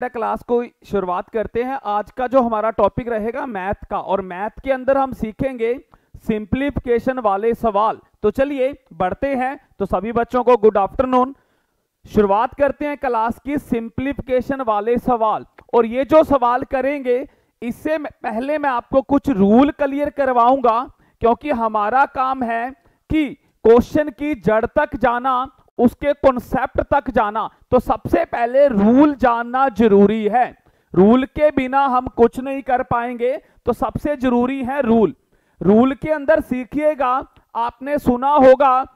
Class को शुरुआत करते हैं। आज का जो हमारा टॉपिक रहेगा मैथ का और मैथ के अंदर हम सीखेंगे सिंप्लीफिकेशन वाले सवाल। तो चलिए बढ़ते हैं। तो सभी बच्चों को गुड आफ्टरनून शुरुआत करते हैं क्लास की सिंप्लीफिकेशन वाले सवाल। और ये जो सवाल करेंगे, इससे पहले मैं आपको कुछ रूल क्लियर करवाऊँगा, क्योंकि हमारा काम है कि क्वेश्चन की जड़ तक जाना उसके कॉन्सेप्ट तक जाना तो सबसे पहले रूल जानना ज़रूरी है। रूल के बिना हम कुछ नहीं कर पाएँगे तो सबसे ज़रूरी है रूल रूल के अंदर सीखिएगा, आपने सुना होगा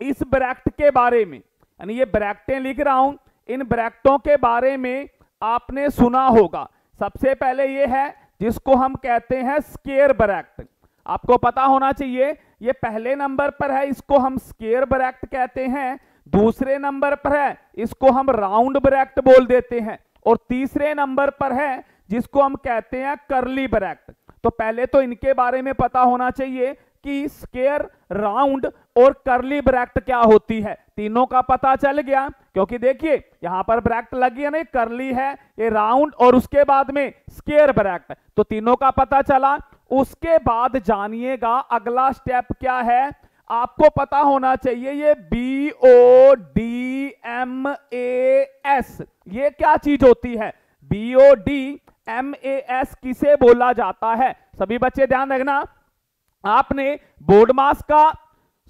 इस ब्रैक्ट के बारे में। यानी ये ब्रैक्टें लिख रहा हूँ, इन ब्रैक्टों के बारे में आपने सुना होगा। सबसे पहले ये है, जिसको हम कहते हैं स्केयर ब्रैक्ट आपको पता होना चाहिए, ये पहले नंबर पर है, इसको हम स्केयर ब्रैक्ट कहते हैं। दूसरे नंबर पर है, इसको हम राउंड ब्रैक्ट बोल देते हैं। और तीसरे नंबर पर है, जिसको हम कहते हैं करली ब्रैक्ट तो पहले तो इनके बारे में पता होना चाहिए कि स्केयर राउंड और करली ब्रैक्ट क्या होती है। तीनों का पता चल गया, क्योंकि देखिए, यहाँ पर ब्रैक्ट लगी है नहीं करली है, ये राउंड और उसके बाद में स्केयर ब्रैक्ट तो तीनों का पता चला। उसके बाद जानिएगा अगला स्टेप क्या है। आपको पता होना चाहिए ये B O D M A S ये क्या चीज़ होती है? B O D M A S किसे बोला जाता है? सभी बच्चे ध्यान रखना। आपने बोर्ड मास का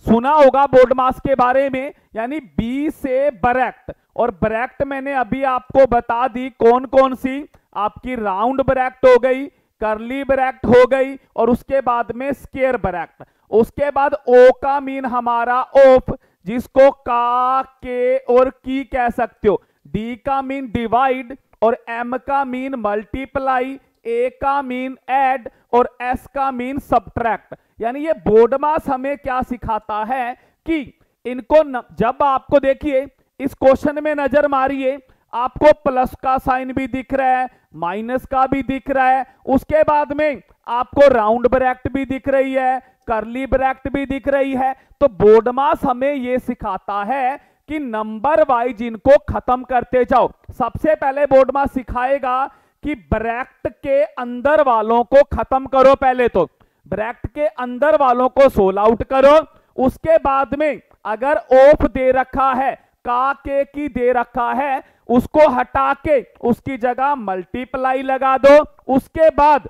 सुना होगा बोर्ड मास के बारे में, यानी बी से ब्रैक्ट। और ब्रैक्ट मैंने अभी आपको बता दी कौन कौन सी। आपकी राउंड ब्रैक्ट हो गई करली ब्रैक्ट हो गई, और उसके बाद में स्केयर ब्रैक्ट। उसके बाद ओ का मीन हमारा ओफ जिसको का के और की कह सकते हो। डी का मीन डिवाइड और एम का मीन मल्टीप्लाई ए का मीन एड और एस का मीन सब्ट्रैक्ट। यानी ये बोर्ड मास हमें क्या सिखाता है कि इनको न, जब आपको देखिए इस क्वेश्चन में नज़र मारिए आपको प्लस का साइन भी दिख रहा है माइनस का भी दिख रहा है उसके बाद में आपको राउंड ब्रैक्ट भी दिख रही है करली ब्रैक्ट भी दिख रही है। तो बोर्ड मास हमें यह सिखाता है कि नंबर वाइज इनको खत्म करते जाओ। सबसे पहले बोर्ड मास सिखाएगा कि ब्रैक्ट के अंदर वालों को खत्म करो पहले तो। ब्रैक्ट के अंदर वालों को सोल आउट करो। उसके बाद में अगर ओफ दे रखा है, का के की दे रखा है, उसको हटा के उसकी जगह मल्टीप्लाई लगा दो। उसके बाद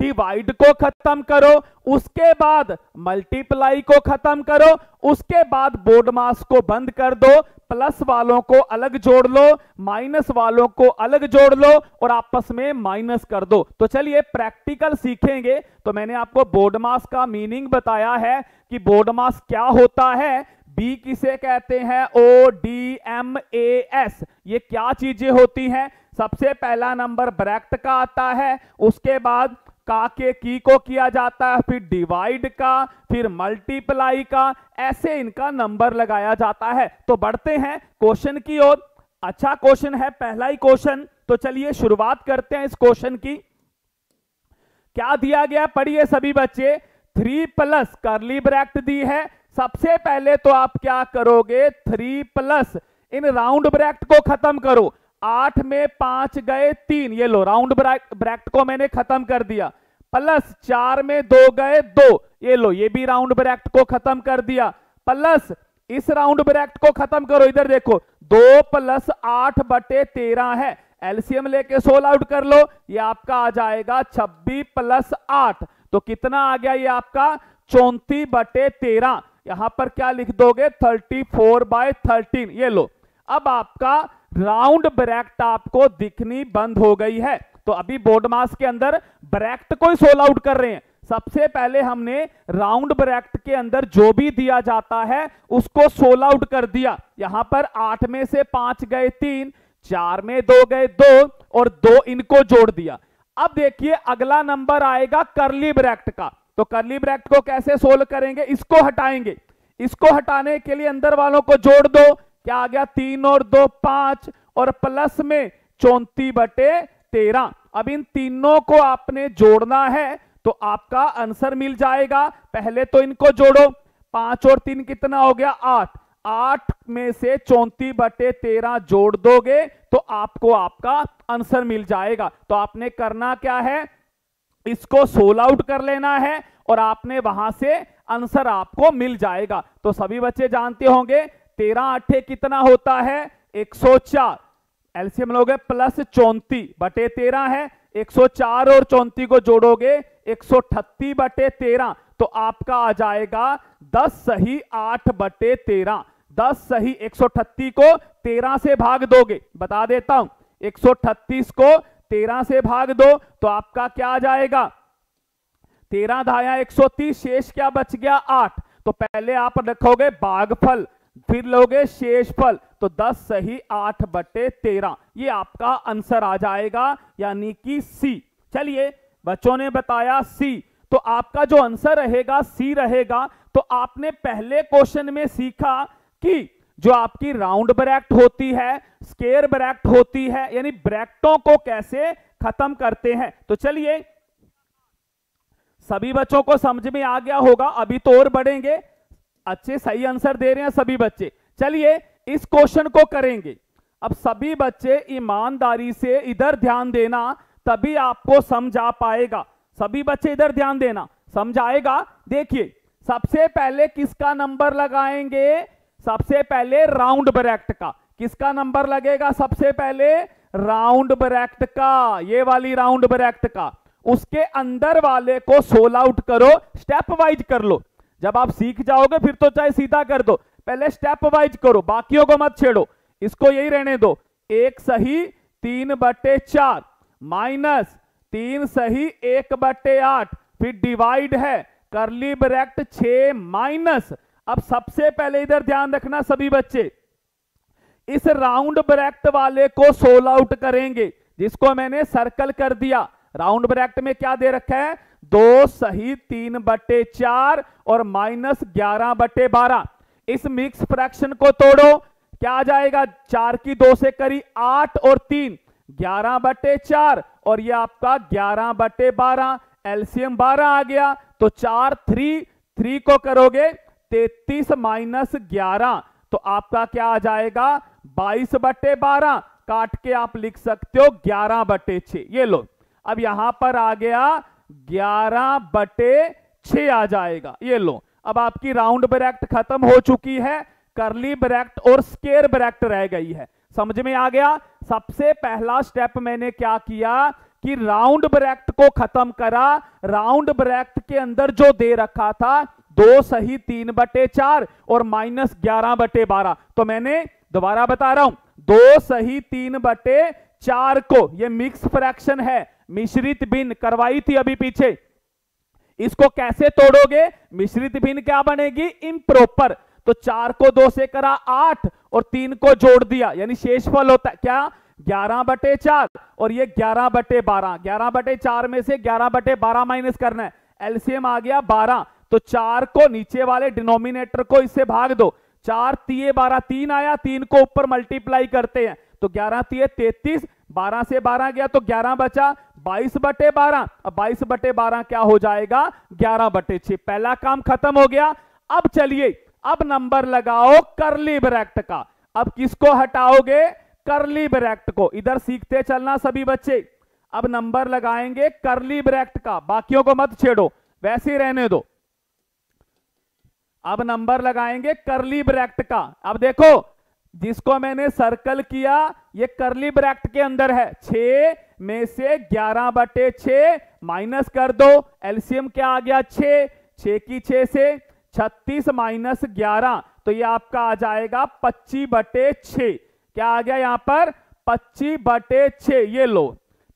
डिवाइड को खत्म करो, उसके बाद मल्टीप्लाई को खत्म करो, उसके बाद बोर्ड मास को बंद कर दो, प्लस वालों को अलग जोड़ लो, माइनस वालों को अलग जोड़ लो और आपस में माइनस कर दो। तो चलिए प्रैक्टिकल सीखेंगे। तो मैंने आपको बोर्ड मास का मीनिंग बताया है कि बोर्ड मास क्या होता है। बी किसे कहते हैं? O D M A S ये क्या चीज़ें होती हैं? सबसे पहला नंबर ब्रैक्ट का आता है, उसके बाद का के की को किया जाता है, फिर डिवाइड का, फिर मल्टीप्लाई का, ऐसे इनका नंबर लगाया जाता है। तो बढ़ते हैं क्वेश्चन की ओर। अच्छा क्वेश्चन है, पहला ही क्वेश्चन तो चलिए शुरुआत करते हैं इस क्वेश्चन की। क्या दिया गया? पढ़िए सभी बच्चे। थ्री प्लस करली ब्रैक्ट दी है। सबसे पहले तो आप क्या करोगे? थ्री प्लस इन राउंड ब्रैक्ट को खत्म करो। आठ में पाँच गए तीन, ये लो, राउंड ब्रैक्ट को मैंने खत्म कर दिया। प्लस चार में दो गए दो, ये लो, ये भी राउंड ब्रैक्ट को खत्म कर दिया। प्लस इस राउंड ब्रैक्ट को खत्म करो, इधर देखो, दो प्लस आठ बटे तेरह है। एलसीएम लेके सोल आउट कर लो, ये आपका आ जाएगा छब्बीस प्लस आठ। तो कितना आ गया ये आपका? चौंतीस बटे तेरह। यहाँ पर क्या लिख दोगे? थर्टी फोर बाय थर्टीन, ये लो। अब आपका राउंड ब्रैक्ट आपको दिखनी बंद हो गई है। तो अभी बोर्ड मास के अंदर ब्रैक्ट को ही सोल आउट कर रहे हैं। सबसे पहले हमने राउंड ब्रैक्ट के अंदर जो भी दिया जाता है, उसको सोल आउट कर दिया। यहाँ पर आठ में से पाँच गए तीन, चार में दो गए दो, और दो इनको जोड़ दिया। अब देखिए, अगला नंबर आएगा करली ब्रैक्ट का। तो करली ब्रैक्ट को कैसे सोल्व करेंगे? इसको हटाएँगे। इसको हटाने के लिए अंदर वालों को जोड़ दो। क्या आ गया? तीन और दो पाँच और प्लस में चौंती बटे तेरह। अब इन तीनों को आपने जोड़ना है तो आपका आंसर मिल जाएगा। पहले तो इनको जोड़ो। पाँच और तीन कितना हो गया? आठ। आठ में से चौंतीस बटे तेरह जोड़ दोगे तो आपको आपका आंसर मिल जाएगा। तो आपने करना क्या है? इसको सोल आउट कर लेना है और आपने वहाँ से आंसर आपको मिल जाएगा। तो सभी बच्चे जानते होंगे तेरह अठे कितना होता है? 104 एलसीएम लोगे प्लस चौंती बटे तेरह है। 104 और चौंती को जोड़ोगे, एक बटे तेरह। तो आपका आ जाएगा 10 सही 8 बटे तेरह। दस सही एक को तेरह से भाग दोगे। बता देता हूँ, एक को तेरह से भाग दो तो आपका क्या आ जाएगा? तेरह धाया एक शेष क्या बच गया? आठ। तो पहले आप रखोगे भागफल फिर लोगे शेष फल तो 10 सही आठ बटे तेरह। ये आपका आंसर आ जाएगा, यानी कि सी चलिए, बच्चों ने बताया सी तो आपका जो आंसर रहेगा सी रहेगा। तो आपने पहले क्वेश्चन में सीखा कि जो आपकी राउंड ब्रैक्ट होती है, स्केयर ब्रैक्ट होती है, यानी ब्रैक्टों को कैसे खत्म करते हैं। तो चलिए, सभी बच्चों को समझ में आ गया होगा, अभी तो और बढ़ेंगे। अच्छे सही आंसर दे रहे हैं सभी बच्चे। चलिए, इस क्वेश्चन को करेंगे। अब सभी बच्चे ईमानदारी से इधर ध्यान देना, तभी आपको समझा पाएगा। सभी बच्चे इधर ध्यान देना। समझाएगा? देखिए, सबसे पहले किसका नंबर लगाएँगे? सबसे पहले राउंड ब्रैक्ट का। किसका नंबर लगेगा सबसे पहले? राउंड ब्रैक्ट का। ये वाली राउंड ब्रैक्ट का। उसके अंदर वाले को सोल आउट करो स्टेप वाइज कर लो। जब आप सीख जाओगे, फिर तो चाहे सीधा कर दो। पहले स्टेप वाइज करो, बाकियों को मत छेड़ो। इसको यही रहने दो। एक सही, तीन बटे चार। माइनस तीन सही, एक बटे आठ। फिर डिवाइड है। करली ब्रैक्ट छ माइनस। अब सबसे पहले इधर ध्यान रखना सभी बच्चे। इस राउंड ब्रैक्ट वाले को सोल आउट करेंगे, जिसको मैंने सर्कल कर दिया। राउंड ब्रैक्ट में क्या दे रखा है? दो सही तीन बटे चार और माइनस ग्यारह बटे बारह। इस मिक्स फ्रैक्शन को तोड़ो। क्या आ जाएगा? चार की दो से करी आठ और तीन। ग्यारह बटे चार और ये आपका ग्यारह बटे बारह। एलसीएम बारह आ गया। तो चार थ्री थ्री को करोगे, तैतीस माइनस ग्यारह। तो आपका क्या आ जाएगा? बाईस बटे बारह। काट के आप लिख सकते हो ग्यारह बटे छ ये लो। अब यहाँ पर आ गया ग्यारह बटे छ आ जाएगा। ये लो। अब आपकी राउंड ब्रैक्ट खत्म हो चुकी है करली ब्रैक्ट और स्केयर ब्रैक्ट रह गई है। समझ में आ गया? सबसे पहला स्टेप मैंने क्या किया कि राउंड ब्रैक्ट को खत्म करा। राउंड ब्रैक्ट के अंदर जो दे रखा था, दो सही, तीन बटे चार और माइनस ग्यारह बटे बारह। तो मैंने दोबारा बता रहा हूँ, दो सही, तीन बटे चार को, ये मिक्स फ्रैक्शन है। मिश्रित भिन्न करवाई थी अभी पीछे। इसको कैसे तोड़ोगे? मिश्रित भिन्न क्या बनेगी? इम्प्रोपर तो चार को दो से करा आठ और तीन को जोड़ दिया, यानी शेषफल होता है। क्या? ग्यारह बटे चार। और ये ग्यारह बटे बारह। ग्यारह बटे चार में से ग्यारह बटे बारह माइनस करना है। एलसीएम आ गया बारह। तो चार को नीचे वाले डिनोमिनेटर को इससे भाग दो। चार तीय बारह, तीन आया, तीन को ऊपर मल्टीप्लाई करते हैं। तो ग्यारह तीय तैतीस बारह से बारह गया तो ग्यारह बचा, बाईस बटे बारह। अब बाईस बटे बारह क्या हो जाएगा? ग्यारह बटे छह। पहला काम खत्म हो गया। अब चलिए, अब नंबर लगाओ करली ब्रैक्ट का। अब किसको हटाओगे? करली ब्रैक्ट को। इधर सीखते चलना सभी बच्चे। अब नंबर लगाएँगे करली ब्रैक्ट का। बाकियों को मत छेड़ो। वैसे ही रहने दो। अब नंबर लगाएँगे करली ब्रैक्ट का। अब देखो जिसको मैंने सर्कल किया, ये करली ब्रैक्ट के अंदर है। छ में से 11 बटे छ माइनस कर दो। एलसीएम क्या आ गया? छ छ की छ से 36 माइनस ग्यारह तो ये आपका आ जाएगा 25 बटे छ क्या आ गया यहाँ पर? 25 बटे छ ये लो।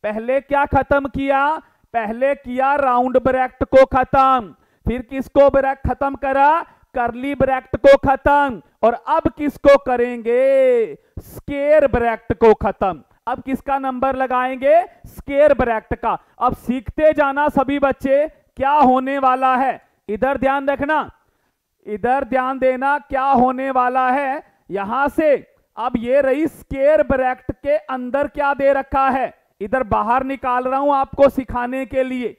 पहले क्या खत्म किया? पहले किया राउंड ब्रैक्ट को खत्म। फिर किसको ब्रैक्ट खत्म करा? करली ब्रैक्ट को खत्म। और अब किसको करेंगे? स्केयर ब्रैक्ट को खत्म। अब किसका नंबर लगाएँगे? स्केयर ब्रैक्ट का। अब सीखते जाना सभी बच्चे, क्या होने वाला है? इधर ध्यान रखना। इधर ध्यान देना क्या होने वाला है। यहाँ से अब ये रही स्केयर ब्रैक्ट के अंदर क्या दे रखा है। इधर बाहर निकाल रहा हूँ आपको सिखाने के लिए।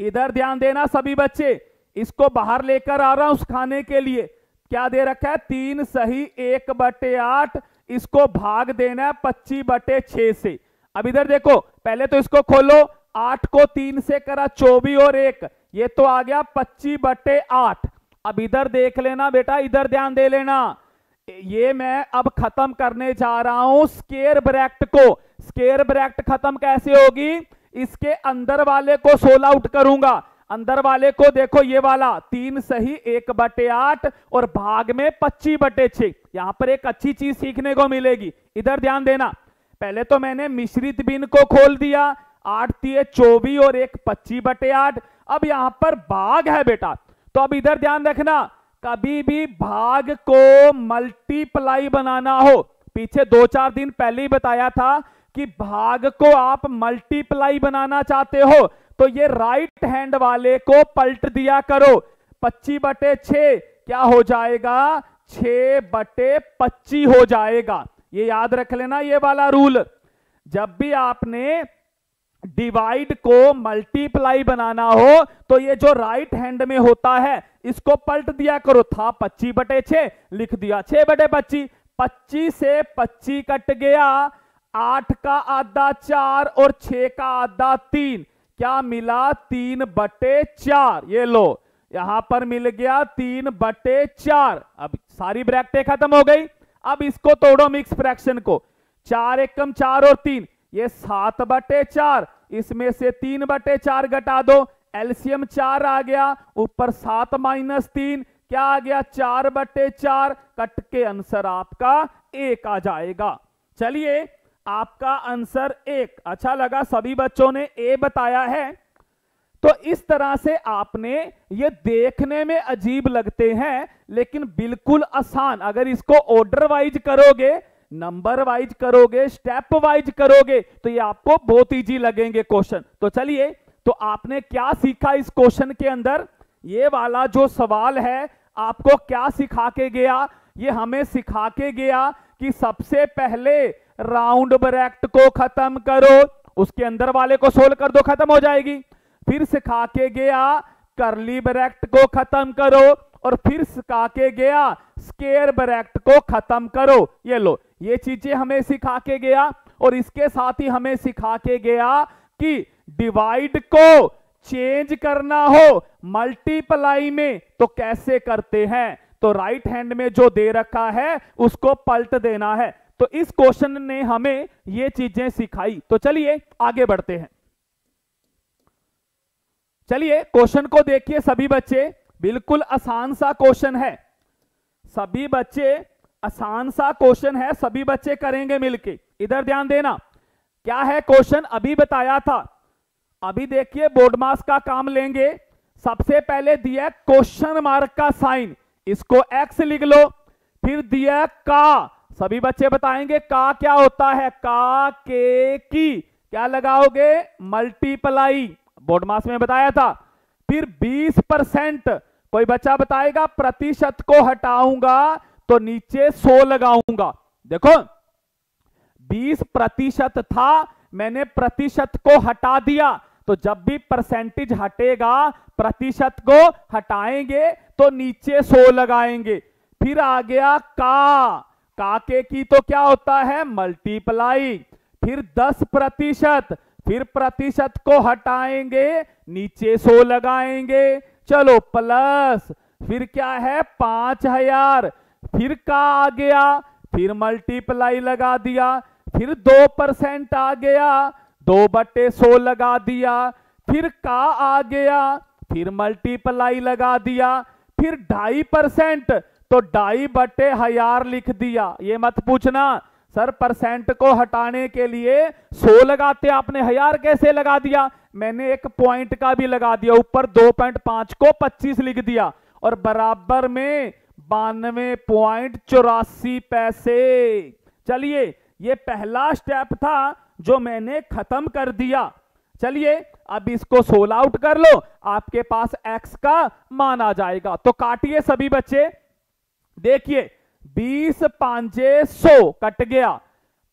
इधर ध्यान देना सभी बच्चे। इसको बाहर लेकर आ रहा हूँ उस खाने के लिए। क्या दे रखा है? तीन सही, एक बटे आठ। इसको भाग देना है पच्चीस बटे छ से। अब इधर देखो, पहले तो इसको खोलो। आठ को तीन से करा चौबीस और एक। ये तो आ गया पच्चीस बटे आठ। अब इधर देख लेना बेटा, इधर ध्यान दे लेना। ये मैं अब खत्म करने जा रहा हूँ स्केयर ब्रैक्ट को। स्केयर ब्रैक्ट खत्म कैसे होगी? इसके अंदर वाले को सोल आउट करूँगा। अंदर वाले को देखो, ये वाला, तीन सही, एक बटे आठ और भाग में पच्चीस बटे छ यहाँ पर एक अच्छी चीज़ सीखने को मिलेगी। इधर ध्यान देना, पहले तो मैंने मिश्रित बिन को खोल दिया, आठ तीय चौबीस और एक पच्चीस बटे आठ। अब यहाँ पर भाग है बेटा। तो अब इधर ध्यान रखना, कभी भी भाग को मल्टीप्लाई बनाना हो। पीछे दो चार दिन पहले ही बताया था कि भाग को आप मल्टीप्लाई बनाना चाहते हो तो ये राइट हैंड वाले को पलट दिया करो। पच्चीस बटे छ क्या हो जाएगा? छ बटे पच्ची हो जाएगा। ये याद रख लेना ये वाला रूल जब भी आपने डिवाइड को मल्टीप्लाई बनाना हो तो ये जो राइट हैंड में होता है, इसको पलट दिया करो। था पच्ची बटे छ लिख दिया छह बटे पच्ची पच्ची से पच्ची कट गया। आठ का आधा चार और छ का आधा तीन। क्या मिला? तीन बटे चार। ये लो, यहाँ पर मिल गया तीन बटे चार। अब सारी ब्रैकेटें खत्म हो गई। अब इसको तोड़ो मिक्स फ्रैक्शन को। चार एकम चार और तीन, ये सात बटे चार। इसमें से तीन बटे चार घटा दो। एलसीएम चार आ गया, ऊपर सात माइनस तीन। क्या आ गया? चार बटे चार। कट के आंसर आपका एक आ जाएगा। चलिए आपका आंसर एक। अच्छा लगा, सभी बच्चों ने ए बताया है। तो इस तरह से आपने ये देखने में अजीब लगते हैं, लेकिन बिल्कुल आसान। अगर इसको ऑर्डर वाइज करोगे नंबर वाइज करोगे स्टेप वाइज करोगे तो ये आपको बहुत इजी लगेंगे क्वेश्चन तो चलिए तो आपने क्या सीखा इस क्वेश्चन के अंदर? ये वाला जो सवाल है, आपको क्या सिखा के गया? ये हमें सिखा के गया कि सबसे पहले राउंड ब्रैक्ट को खत्म करो, उसके अंदर वाले को सोल्व कर दो, खत्म हो जाएगी। फिर सिखा के गया, करली ब्रैक्ट को खत्म करो, और फिर सिखा के गया, स्केयर ब्रैक्ट को खत्म करो। ये लो, ये चीज़ें हमें सिखा के गया, और इसके साथ ही हमें सिखा के गया कि डिवाइड को चेंज करना हो मल्टीप्लाई में तो कैसे करते हैं? तो राइट हैंड में जो दे रखा है, उसको पलट देना है। तो इस क्वेश्चन ने हमें ये चीज़ें सिखाई। तो चलिए आगे बढ़ते हैं। चलिए, क्वेश्चन को देखिए सभी बच्चे। बिल्कुल आसान सा क्वेश्चन है। सभी बच्चे आसान सा क्वेश्चन है। सभी बच्चे करेंगे मिलके। इधर ध्यान देना। क्या है क्वेश्चन? अभी बताया था। अभी देखिए, बोर्ड मास का काम लेंगे। सबसे पहले दिया क्वेश्चन मार्क का साइन। इसको एक्स लिख लो। फिर दिया का। सभी बच्चे बताएँगे का क्या होता है, का, के, की। क्या लगाओगे? मल्टीप्लाई। बोर्ड मास में बताया था। फिर 20 परसेंट। कोई बच्चा बताएगा, प्रतिशत को हटाऊँगा तो नीचे 100 लगाऊँगा। देखो 20 प्रतिशत था, मैंने प्रतिशत को हटा दिया तो जब भी परसेंटेज हटेगा, प्रतिशत को हटाएँगे तो नीचे 100 लगाएँगे। फिर आ गया का। काके की तो क्या होता है? मल्टीप्लाई फिर 10 प्रतिशत, फिर प्रतिशत को हटाएँगे, नीचे 100 लगाएँगे, चलो प्लस फिर क्या है? पाँच हज़ार, फिर का आ गया, फिर मल्टीप्लाई लगा दिया, फिर दो परसेंट आ गया, दो बटे सो लगा दिया, फिर का आ गया, फिर मल्टीप्लाई लगा दिया, फिर ढाई परसेंट तो ढाई बटे हज़ार लिख दिया। ये मत पूछना, सर, परसेंट को हटाने के लिए सो लगाते आपने, हज़ार कैसे लगा दिया? मैंने एक पॉइंट का भी लगा दिया, ऊपर दो पॉइंट पाँच को पच्चीस लिख दिया। और बराबर में बानवे पॉइंट चौरासी पैसे। चलिए, ये पहला स्टेप था जो मैंने खत्म कर दिया। चलिए, अब इसको सोल आउट कर लो, आपके पास एक्स का मान आ जाएगा। तो काटिए सभी बच्चे। देखिए, बीस पांचे सौ कट गया,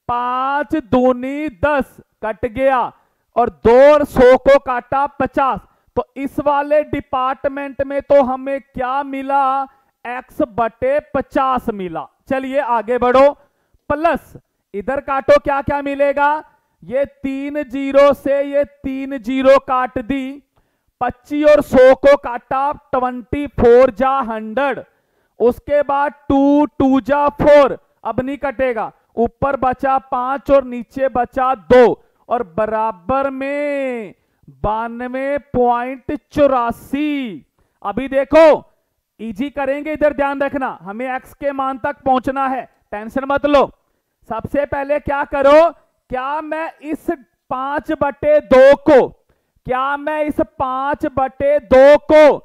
पाँच दूनी दस कट गया, और दो और सौ को काटा पचास। तो इस वाले डिपार्टमेंट में तो हमें क्या मिला? एक्स बटे पचास मिला। चलिए आगे बढ़ो। प्लस, इधर काटो क्या क्या मिलेगा? ये तीन ज़ीरो से ये तीन ज़ीरो काट दी। पच्चीस और सौ को काटा, ट्वेंटी फोर जा हंड्रेड। उसके बाद टू टू जा फोर। अब नहीं कटेगा। ऊपर बचा पाँच और नीचे बचा दो। और बराबर में बानवे पॉइंट चौरासी। अभी देखो इजी करेंगे इधर ध्यान रखना। हमें एक्स के मान तक पहुँचना है। टेंशन मत लो। सबसे पहले क्या करो? क्या मैं इस पाँच बटे दो को, क्या मैं इस पाँच बटे दो को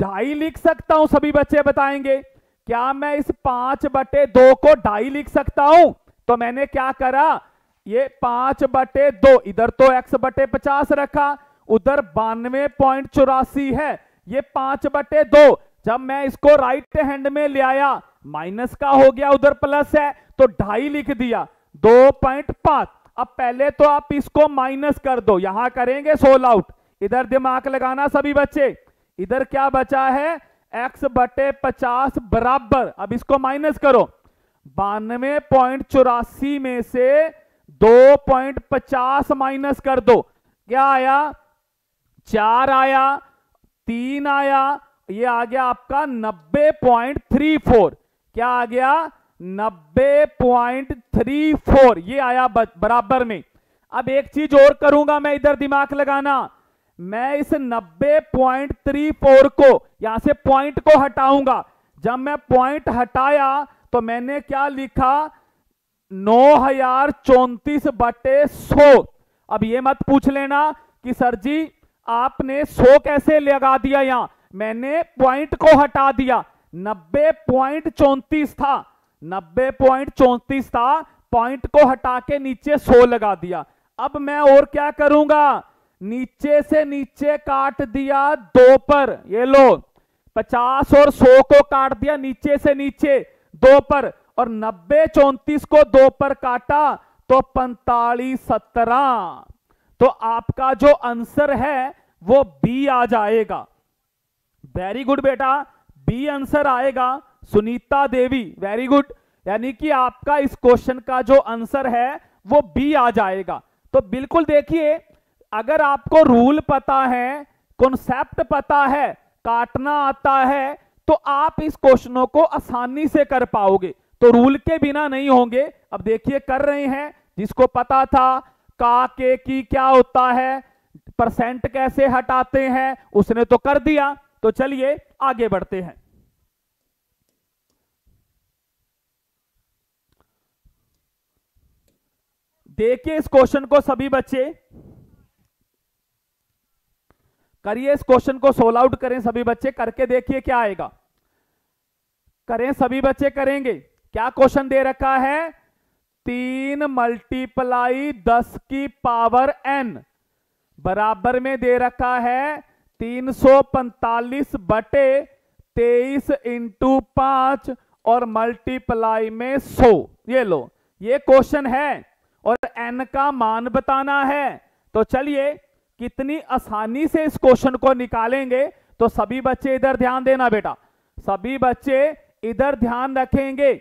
ढाई लिख सकता हूँ, सभी बच्चे बताएँगे। क्या मैं इस पाँच बटे दो को ढाई लिख सकता हूँ? तो मैंने क्या करा? ये पाँच बटे दो, इधर तो एक्स बटे पचास रखा, उधर बानवे पॉइंट चौरासी है, ये पाँच बटे दो। जब मैं इसको राइट हैंड में ले आया माइनस का हो गया, उधर प्लस है तो ढाई लिख दिया, दो पॉइंट पाँच। अब पहले तो आप इसको माइनस कर दो, यहाँ करेंगे सोल आउट इधर दिमाग लगाना सभी बच्चे। इधर क्या बचा है? एक्स बटे पचास बराबर। अब इसको माइनस करो। बानवे पॉइंट चौरासी में से दो पॉइंट पचास माइनस कर दो। क्या आया? चार आया, तीन आया। ये आ गया आपका नब्बे पॉइंट थ्री फोर। क्या आ गया? नब्बे पॉइंट थ्री फोर। ये आया बराबर में। अब एक चीज़ और करूँगा मैं इधर दिमाग लगाना। मैं इस नब्बे पॉइंट थ्री फोर को, यहाँ से पॉइंट को हटाऊँगा। जब मैं पॉइंट हटाया तो मैंने क्या लिखा? नौ हज़ार चौतीस बटे सो। अब ये मत पूछ लेना कि सर जी, आपने सो कैसे लगा दिया यहाँ? मैंने पॉइंट को हटा दिया। नब्बे पॉइंट चौतीस था। नब्बे पॉइंट चौतीस था, पॉइंट को हटा के नीचे सो लगा दिया। अब मैं और क्या करूँगा? नीचे से नीचे काट दिया दो पर। ये लो, पचास और सौ को काट दिया नीचे से नीचे, दो पर। और नब्बे चौंतीस को दो पर काटा तो पैंतालीस सत्रह। तो आपका जो आंसर है, वो बी आ जाएगा। वेरी गुड बेटा बी आंसर आएगा सुनीता देवी। वेरी गुड यानी कि आपका इस क्वेश्चन का जो आंसर है, वो बी आ जाएगा। तो बिल्कुल देखिए अगर आपको रूल पता है कॉन्सेप्ट पता है, काटना आता है तो आप इस क्वेश्चनों को आसानी से कर पाओगे। तो रूल के बिना नहीं होंगे। अब देखिए, कर रहे हैं। जिसको पता था, का, के, की क्या होता है परसेंट कैसे हटाते हैं, उसने तो कर दिया। तो चलिए, आगे बढ़ते हैं। देखिए इस क्वेश्चन को सभी बच्चे। करिए इस क्वेश्चन को सोल आउट करें सभी बच्चे, करके देखिए क्या आएगा। करें, सभी बच्चे करेंगे। क्या क्वेश्चन दे रखा है? तीन मल्टीप्लाई दस की पावर एन। बराबर में दे रखा है तीन सौ पैंतालीस बटे तेईस इंटू पाँच और मल्टीप्लाई में सौ। ये लो, ये क्वेश्चन है और एन का मान बताना है। तो चलिए कितनी आसानी से इस क्वेश्चन को निकालेंगे? तो सभी बच्चे इधर ध्यान देना बेटा। सभी बच्चे इधर ध्यान रखेंगे।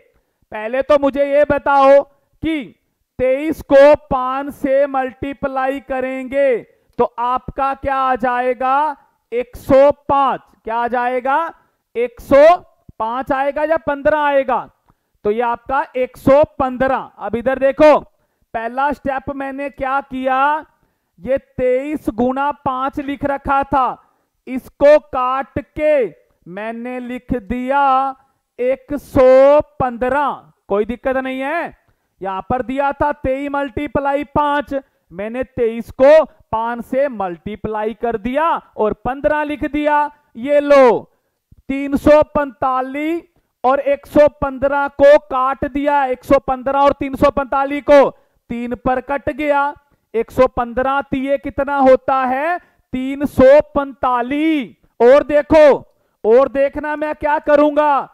पहले तो मुझे ये बताओ कि 23 को पाँच से मल्टीप्लाई करेंगे तो आपका क्या आ जाएगा? 105 क्या आ जाएगा? 105 आएगा या 15 आएगा? तो ये आपका 115 अब इधर देखो, पहला स्टेप मैंने क्या किया? ये 23 गुना पाँच लिख रखा था। इसको काट के मैंने लिख दिया 115 कोई दिक्कत नहीं है। यहाँ पर दिया था तेईस मल्टीप्लाई पाँच। मैंने तेईस को पाँच से मल्टीप्लाई कर दिया और पंद्रह लिख दिया। ये लो, तीन सौ पैंतालीस और 115 को काट दिया। 115 और 345 को। तीन पर कट गया। 115 तीये कितना होता है? तीन सौ पैंतालीस। और देखो, और देखना मैं क्या करूँगा?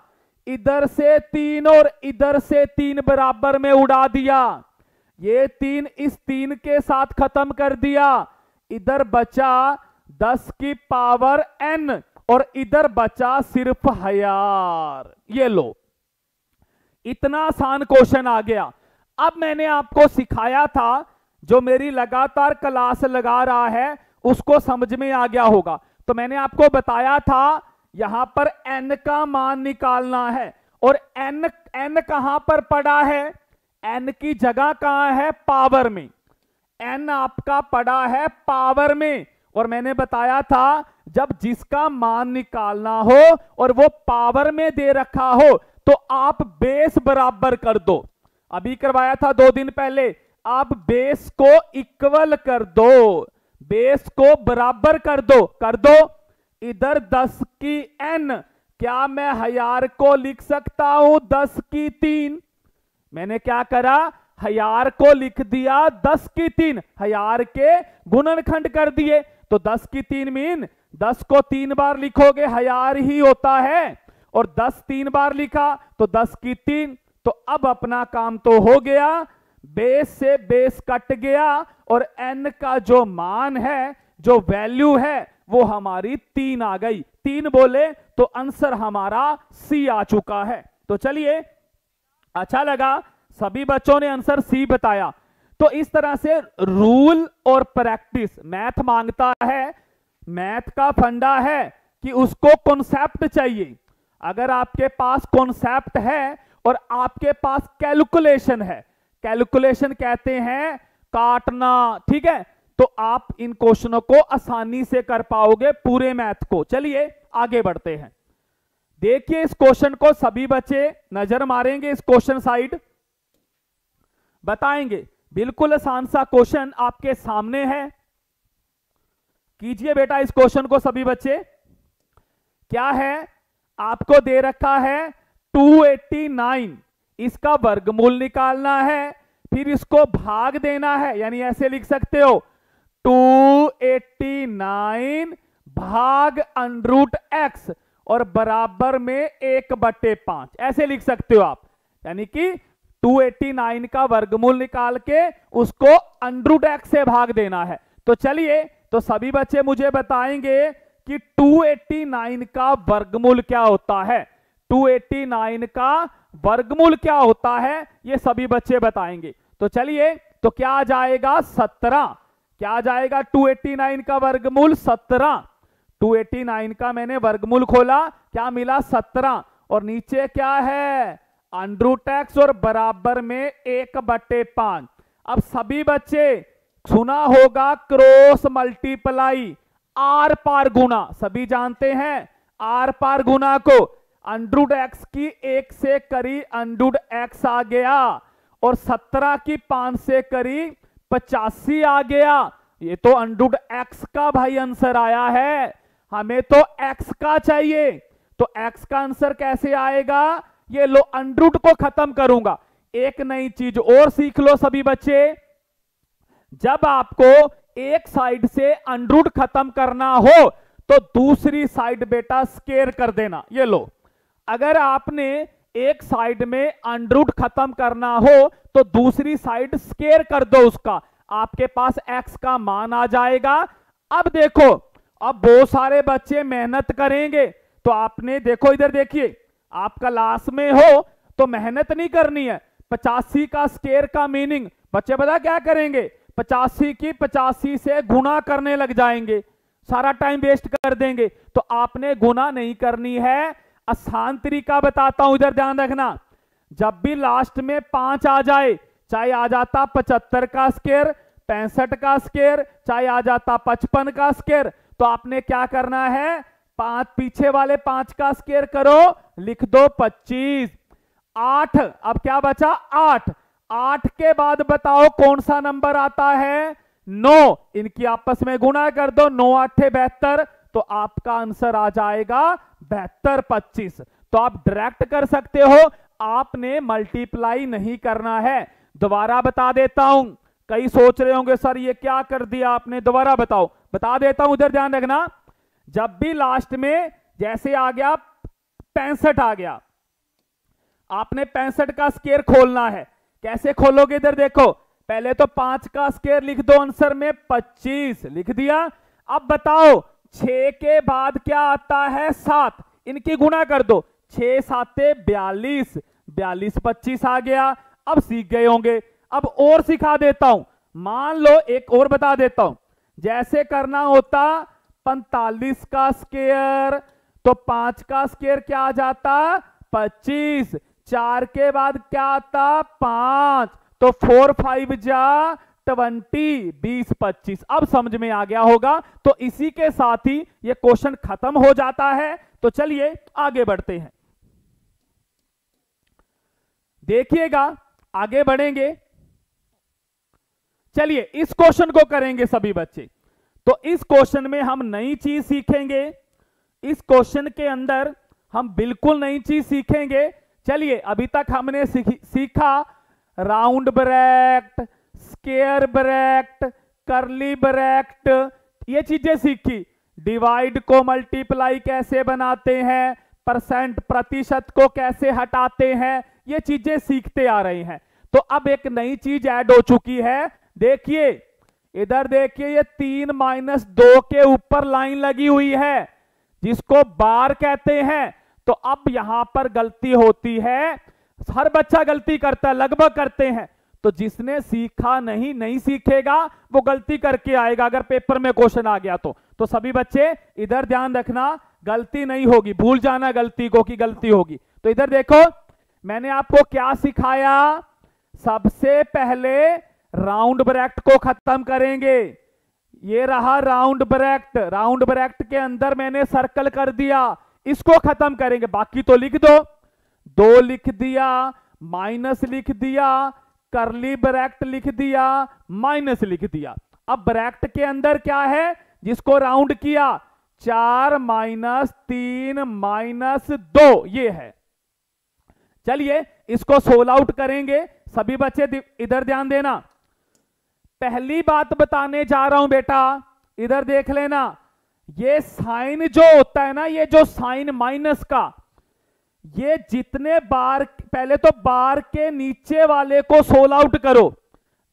इधर से तीन और इधर से तीन बराबर में उड़ा दिया। ये तीन इस तीन के साथ खत्म कर दिया। इधर बचा दस की पावर एन, और इधर बचा सिर्फ़ हज़ार। ये लो। इतना आसान क्वेश्चन आ गया। अब मैंने आपको सिखाया था जो मेरी लगातार क्लास लगा रहा है, उसको समझ में आ गया होगा। तो मैंने आपको बताया था, यहाँ पर एन का मान निकालना है। और एन एन कहाँ पर पड़ा है? एन की जगह कहाँ है? पावर में। एन आपका पड़ा है पावर में। और मैंने बताया था, जब जिसका मान निकालना हो और वो पावर में दे रखा हो तो आप बेस बराबर कर दो। अभी करवाया था दो दिन पहले। आप बेस को इक्वल कर दो। बेस को बराबर कर दो। कर दो। इधर दस की एन क्या मैं हज़ार को लिख सकता हूँ? दस की तीन। मैंने क्या करा? हज़ार को लिख दिया दस की तीन। हज़ार के गुणनखंड कर दिए। तो दस की तीन मीन दस को तीन बार लिखोगे हज़ार ही होता है। और दस तीन बार लिखा तो दस की तीन। तो अब अपना काम तो हो गया। बेस से बेस कट गया और एन का जो मान है, जो वैल्यू है, वो हमारी तीन आ गई। तीन बोले तो आंसर हमारा सी आ चुका है। तो चलिए अच्छा लगा। सभी बच्चों ने आंसर सी बताया। तो इस तरह से रूल और प्रैक्टिस मैथ माँगता है। मैथ का फंडा है कि उसको कॉन्सेप्ट चाहिए। अगर आपके पास कॉन्सेप्ट है और आपके पास कैलकुलेशन है कैलकुलेशन कहते हैं काटना, ठीक है? तो आप इन क्वेश्चनों को आसानी से कर पाओगे पूरे मैथ को। चलिए आगे बढ़ते हैं। देखिए इस क्वेश्चन को सभी बच्चे नज़र मारेंगे इस क्वेश्चन साइड। बताएँगे, बिल्कुल आसान सा क्वेश्चन आपके सामने है। कीजिए बेटा इस क्वेश्चन को सभी बच्चे। क्या है? आपको दे रखा है 289 इसका वर्गमूल निकालना है, फिर इसको भाग देना है, यानी ऐसे लिख सकते हो 289 भाग अनरूट एक्स और बराबर में एक बटे पाँच। ऐसे लिख सकते हो आप। यानी कि 289 का वर्गमूल निकाल के उसको अनरूट एक्स से भाग देना है। तो चलिए तो सभी बच्चे मुझे बताएँगे कि 289 का वर्गमूल क्या होता है। 289 का वर्गमूल क्या होता है, ये सभी बच्चे बताएँगे। तो चलिए तो क्या आ जाएगा 17 क्या आ जाएगा 289 का वर्गमूल 17 289 का मैंने वर्गमूल खोला, क्या मिला 17 और नीचे क्या है? अंड्रू टैक्स और बराबर में एक बटे पाँच। अब सभी बच्चे, सुना होगा क्रॉस मल्टीप्लाई आर पार गुना सभी जानते हैं? आर पार गुना को अंड्रूड एक्स की एक से करी अंड्रूड एक्स आ गया और सत्रह की पाँच से करी पचासी आ गया। ये तो अंड्रूड एक्स का भाई आंसर आया है। हमें तो एक्स का चाहिए। तो एक्स का आंसर कैसे आएगा? ये लो अंड्रूड को खत्म करूँगा। एक नई चीज़ और सीख लो सभी बच्चे। जब आपको एक साइड से अंड्रूड खत्म करना हो तो दूसरी साइड बेटा स्केयर कर देना। ये लो। अगर आपने एक साइड में अंडरूट खत्म करना हो तो दूसरी साइड स्केयर कर दो उसका। आपके पास एक्स का मान आ जाएगा। अब देखो, अब बहुत सारे बच्चे मेहनत करेंगे तो आपने देखो इधर देखिए, आप क्लास में हो तो मेहनत नहीं करनी है। पचासी का स्केयर का मीनिंग बच्चे बता क्या करेंगे? पचासी की पचासी से गुना करने लग जाएँगे। सारा टाइम वेस्ट कर देंगे। तो आपने गुना नहीं करनी है आसान तरीका बताता हूँ, इधर ध्यान रखना। जब भी लास्ट में पाँच आ जाए, चाहे आ जाता पचहत्तर का स्केयर पैंसठ का स्केयर चाहे आ जाता पचपन का स्केयर तो आपने क्या करना है? पाँच, पीछे वाले पाँच का स्केयर करो, लिख दो पच्चीस। आठ, अब क्या बचा? आठ। आठ के बाद बताओ कौन सा नंबर आता है? नौ। इनकी आपस में गुना कर दो, नौ आठे बहत्तर तो आपका आंसर आ जाएगा बहत्तर पच्चीस। तो आप डायरेक्ट कर सकते हो, आपने मल्टीप्लाई नहीं करना है। दोबारा बता देता हूँ। कई सोच रहे होंगे, सर, ये क्या कर दिया आपने? दोबारा बताओ। बता देता हूँ उधर ध्यान रखना। जब भी लास्ट में जैसे आ गया, पैंसठ आ गया। आपने पैंसठ का स्केयर खोलना है। कैसे खोलोगे इधर देखो। पहले तो पाँच का स्केयर लिख दो आंसर में, पच्चीस लिख दिया। अब बताओ छ के बाद क्या आता है? सात। इनकी गुणा कर दो। छह, साते, बयालीस। बयालीस, पच्चीस आ गया। अब सीख गए होंगे। अब और सिखा देता हूँ। मान लो, एक और बता देता हूँ। जैसे करना होता, पैंतालीस का स्केयर। तो पाँच का स्केयर क्या आ जाता? पच्चीस। चार के बाद क्या आता? पाँच। तो फोर, फाइव जा। ट्वेंटी, बीस, पच्चीस। अब समझ में आ गया होगा तो इसी के साथ ही ये क्वेश्चन खत्म हो जाता है। तो चलिए आगे बढ़ते हैं। देखिएगा, आगे बढ़ेंगे। चलिए, इस क्वेश्चन को करेंगे सभी बच्चे। तो इस क्वेश्चन में हम नई चीज़ सीखेंगे। इस क्वेश्चन के अंदर हम बिल्कुल नई चीज़ सीखेंगे। चलिए, अभी तक हमने सीखा round bracket square bracket curly bracket ये चीज़ें सीखी। डिवाइड को मल्टीप्लाई कैसे बनाते हैं? परसेंट प्रतिशत को कैसे हटाते हैं? ये चीज़ें सीखते आ रहे हैं। तो अब एक नई चीज़ ऐड हो चुकी है। देखिए, इधर देखिए, ये तीन माइनस दो के ऊपर लाइन लगी हुई है, जिसको बार कहते हैं। तो अब यहाँ पर गलती होती है। हर बच्चा गलती करता है, लगभग करते हैं। तो जिसने सीखा नहीं नहीं सीखेगा, वो गलती करके आएगा, अगर पेपर में क्वेश्चन आ गया तो। तो सभी बच्चे, इधर ध्यान रखना, गलती नहीं होगी, भूल जाना गलती को कि गलती होगी। तो इधर देखो, मैंने आपको क्या सिखाया? सबसे पहले राउंड ब्रैक्ट को खत्म करेंगे। ये रहा राउंड ब्रैक्ट। राउंड ब्रैक्ट के अंदर मैंने सर्कल कर दिया, इसको खत्म करेंगे। बाकी तो लिख दो। दो लिख दिया, माइनस लिख दिया करली ब्रैक्ट लिख दिया माइनस लिख दिया। अब ब्रैक्ट के अंदर क्या है? जिसको राउंड किया, चार माइनस तीन माइनस दो, ये है। चलिए, इसको सोल आउट करेंगे। सभी बच्चे इधर ध्यान देना। पहली बात बताने जा रहा हूँ बेटा, इधर देख लेना। ये साइन जो होता है ना, ये जो साइन माइनस का ये जितने बार, पहले तो बार के नीचे वाले को सोल आउट करो।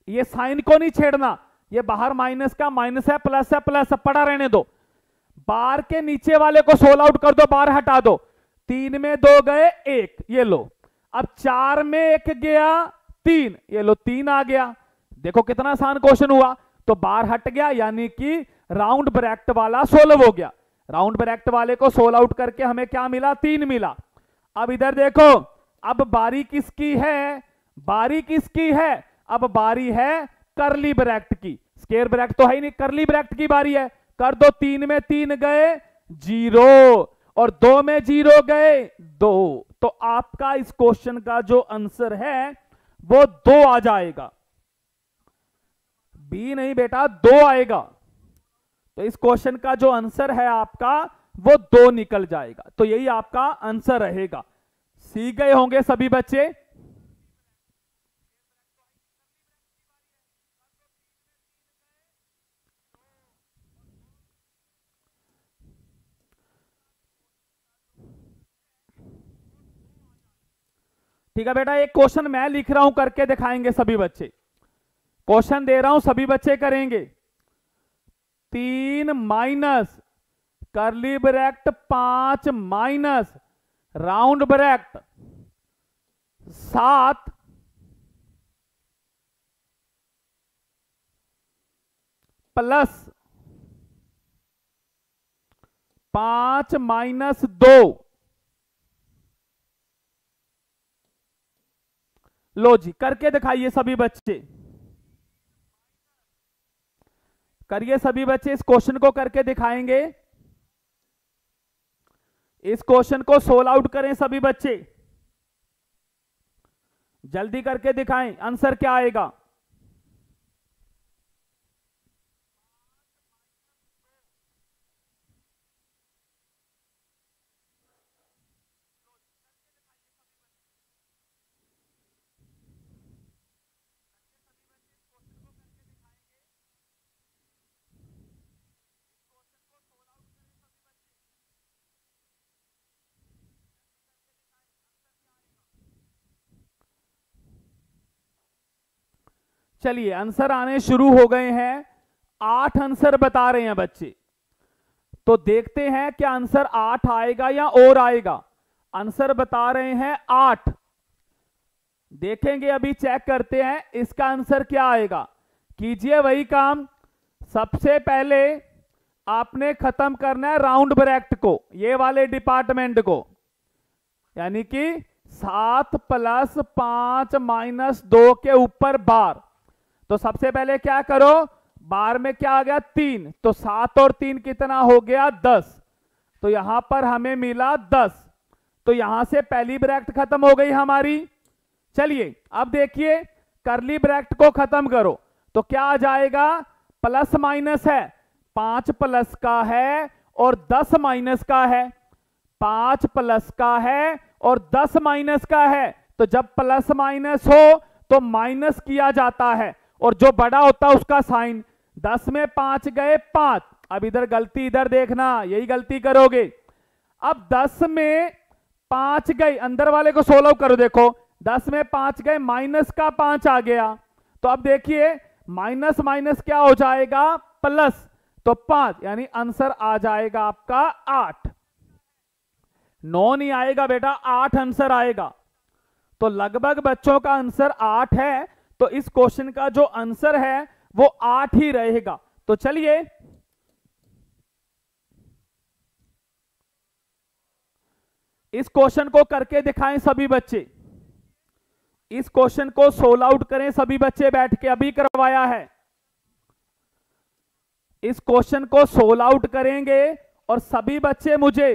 ये साइन को नहीं छेड़ना। ये बाहर माइनस का माइनस है, प्लस है प्लस है, पड़ा रहने दो। बार के नीचे वाले को सोल आउट कर दो, बार हटा दो। तीन में दो गए, एक, ये लो। अब चार में एक गया, तीन, ये लो, तीन आ गया। देखो कितना आसान क्वेश्चन हुआ। तो बार हट गया, यानी कि राउंड ब्रैक्ट वाला सोल्व हो गया। राउंड ब्रैक्ट वाले को सोल आउट करके हमें क्या मिला? तीन मिला। अब इधर देखो, अब बारी किसकी है? बारी किसकी है? अब बारी है करली ब्रैक्ट की। स्केयर ब्रैक्ट तो है ही नहीं करली ब्रैक्ट की बारी है। कर दो, तीन में तीन गए, ज़ीरो। और दो में ज़ीरो गए, दो। तो आपका इस क्वेश्चन का जो आंसर है, वो दो आ जाएगा। बी नहीं बेटा, दो आएगा। तो इस क्वेश्चन का जो आंसर है आपका वो दो निकल जाएगा। तो यही आपका आंसर रहेगा। सीख गए होंगे सभी बच्चे? ठीक है बेटा, एक क्वेश्चन मैं लिख रहा हूँ करके दिखाएँगे सभी बच्चे। क्वेश्चन दे रहा हूँ, सभी बच्चे करेंगे। तीन माइनस करली ब्रैक्ट पाँच माइनस राउंड ब्रैक्ट सात प्लस पाँच माइनस दो। लो जी, करके दिखाइए सभी बच्चे। करिए सभी बच्चे इस क्वेश्चन को करके दिखाएँगे। इस क्वेश्चन को सोल आउट करें सभी बच्चे। जल्दी करके दिखाएँ आंसर क्या आएगा? चलिए, आंसर आने शुरू हो गए हैं। आठ आंसर बता रहे हैं बच्चे। तो देखते हैं क्या आंसर आठ आएगा या और आएगा। आंसर बता रहे हैं आठ। देखेंगे, अभी चेक करते हैं, इसका आंसर क्या आएगा। कीजिए वही काम। सबसे पहले आपने खत्म करना है राउंड ब्रैक्ट को, ये वाले डिपार्टमेंट को। यानी कि सात प्लस पाँच माइनस दो के ऊपर बार। तो सबसे पहले क्या करो? बार में क्या आ गया? तीन। तो सात और तीन कितना हो गया? दस। तो यहाँ पर हमें मिला दस। तो यहाँ से पहली ब्रैक्ट खत्म हो गई हमारी। चलिए, अब देखिए करली ब्रैक्ट को खत्म करो। तो क्या आ जाएगा? प्लस माइनस है। पाँच प्लस का है और दस माइनस का है। पाँच प्लस का है और दस माइनस का है। तो जब प्लस माइनस हो तो माइनस किया जाता है। और जो बड़ा होता उसका साइन। दस में पाँच गए पाँच। अब इधर गलती, इधर देखना, यही गलती करोगे। अब दस में पाँच गए, अंदर वाले को सोलव करो देखो। दस में पाँच गए माइनस का पाँच आ गया। तो अब देखिए माइनस माइनस क्या हो जाएगा? प्लस तो पाँच, यानी आंसर आ जाएगा आपका आठ। नौ नहीं आएगा बेटा, आठ आंसर आएगा। तो लगभग बच्चों का आंसर आठ है। तो इस क्वेश्चन का जो आंसर है, वो आठ ही रहेगा। तो चलिए। इस क्वेश्चन को करके दिखाएँ सभी बच्चे। इस क्वेश्चन को सोल आउट करें सभी बच्चे, बैठ के अभी करवाया है। इस क्वेश्चन को सोल आउट करेंगे और सभी बच्चे मुझे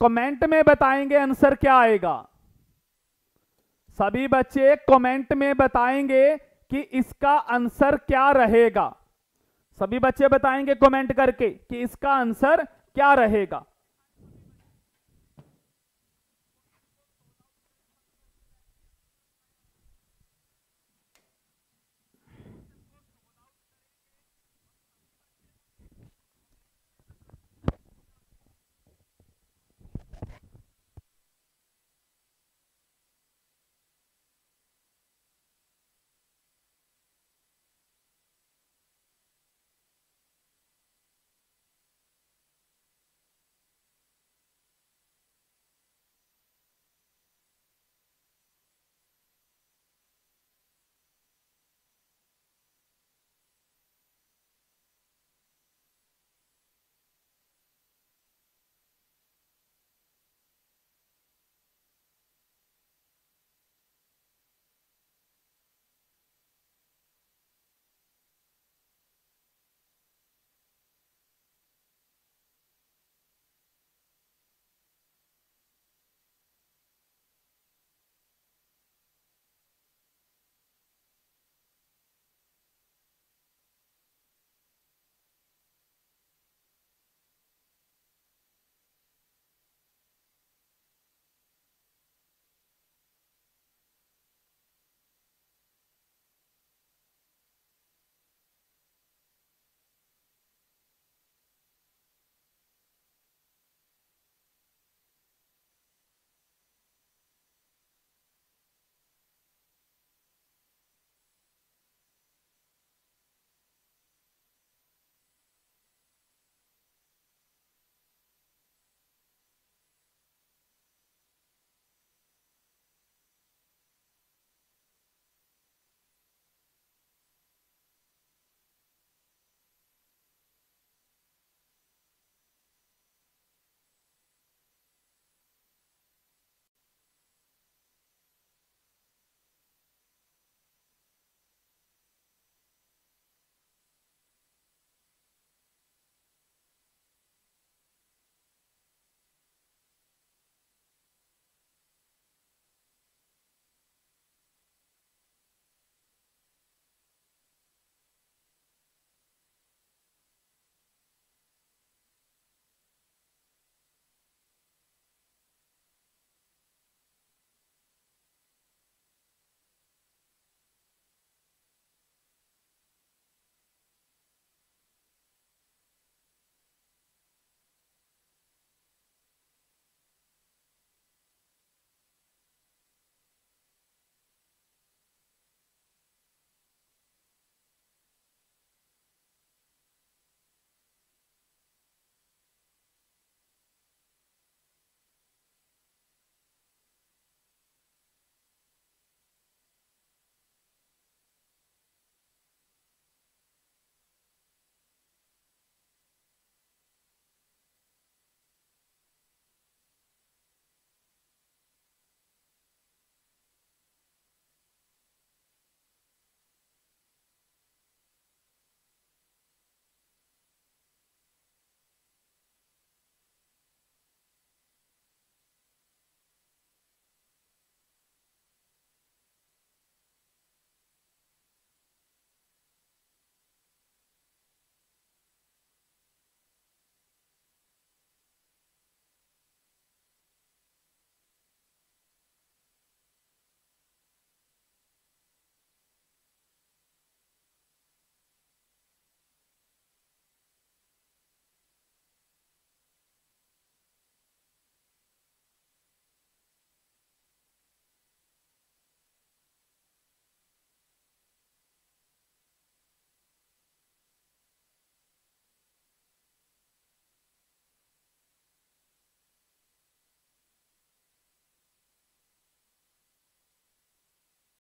कमेंट में बताएँगे आंसर क्या आएगा। सभी बच्चे कमेंट में बताएँगे कि इसका आंसर क्या रहेगा। सभी बच्चे बताएँगे कमेंट करके कि इसका आंसर क्या रहेगा।